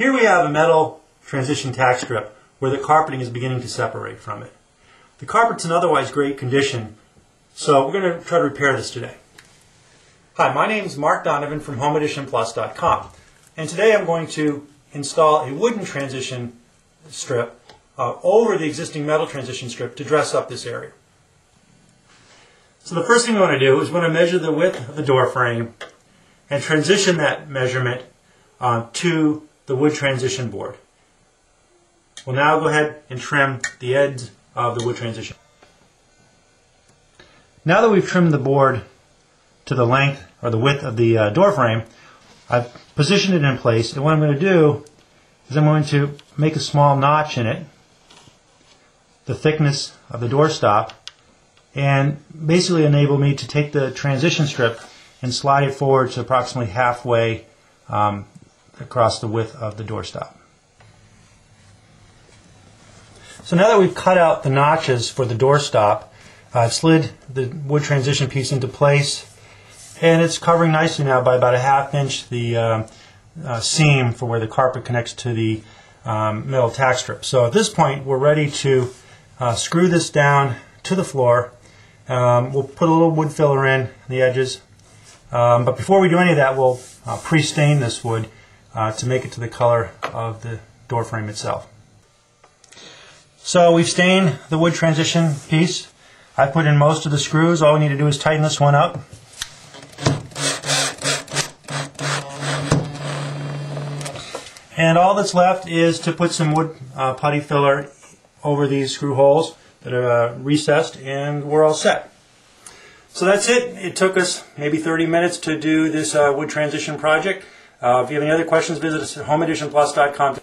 Here we have a metal transition tack strip where the carpeting is beginning to separate from it. The carpet's in otherwise great condition, so we're going to try to repair this today. Hi, my name is Mark Donovan from HomeAdditionPlus.com, and today I'm going to install a wooden transition strip uh, over the existing metal transition strip to dress up this area. So the first thing we want to do is we want to measure the width of the door frame and transition that measurement uh, to the wood transition board. We'll now go ahead and trim the edge of the wood transition. Now that we've trimmed the board to the length or the width of the uh, door frame, I've positioned it in place and what I'm going to do is I'm going to make a small notch in it, the thickness of the door stop, and basically enable me to take the transition strip and slide it forward to approximately halfway um, across the width of the doorstop. So now that we've cut out the notches for the doorstop, I've slid the wood transition piece into place and it's covering nicely now by about a half inch the uh, uh, seam for where the carpet connects to the um, metal tack strip. So at this point we're ready to uh, screw this down to the floor. Um, we'll put a little wood filler in the edges um, but before we do any of that we'll uh, pre-stain this wood uh, to make it to the color of the door frame itself. So we've stained the wood transition piece. I put in most of the screws. All we need to do is tighten this one up. And all that's left is to put some wood uh, putty filler over these screw holes that are uh, recessed and we're all set. So that's it. It took us maybe 30 minutes to do this uh, wood transition project. Uh, if you have any other questions, visit us at homeadditionplus.com.